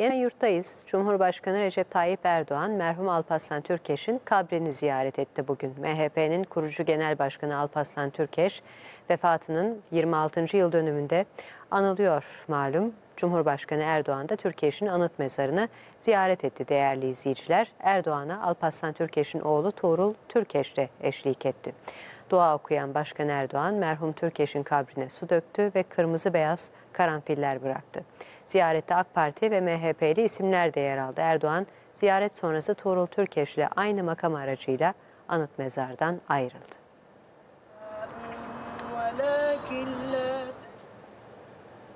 Yeni yurttayız. Cumhurbaşkanı Recep Tayyip Erdoğan merhum Alparslan Türkeş'in kabrini ziyaret etti bugün. MHP'nin kurucu genel başkanı Alparslan Türkeş vefatının 26. yıl dönümünde anılıyor malum. Cumhurbaşkanı Erdoğan da Türkeş'in anıt mezarını ziyaret etti değerli izleyiciler. Erdoğan'a Alparslan Türkeş'in oğlu Tuğrul Türkeş de eşlik etti. Dua okuyan Başkan Erdoğan merhum Türkeş'in kabrine su döktü ve kırmızı beyaz karanfiller bıraktı. Ziyarette AK Parti ve MHP'li isimler de yer aldı. Erdoğan ziyaret sonrası Tuğrul Türkeş ile aynı makam aracıyla anıt mezardan ayrıldı.